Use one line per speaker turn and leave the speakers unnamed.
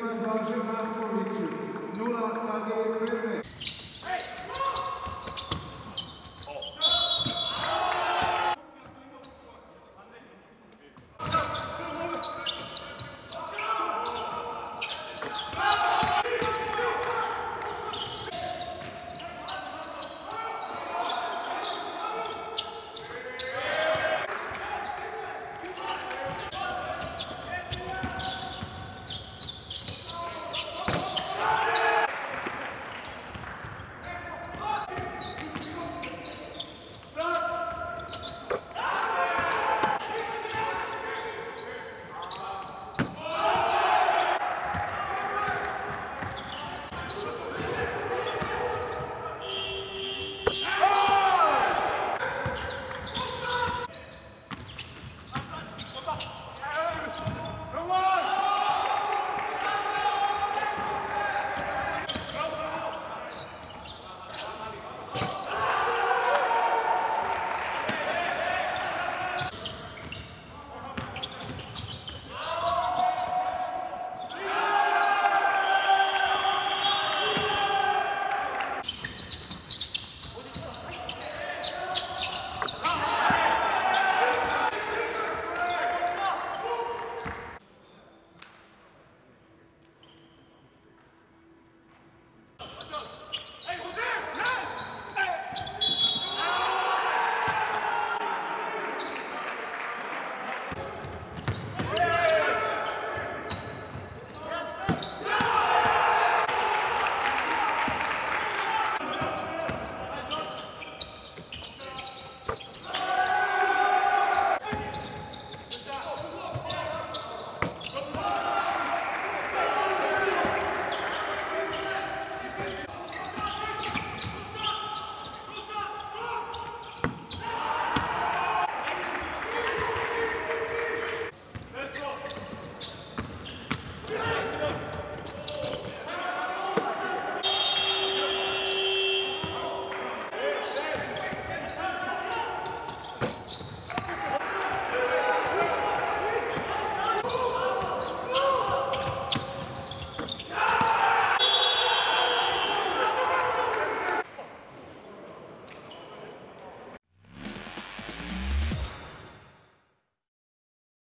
Prima dvaže na policu. Nula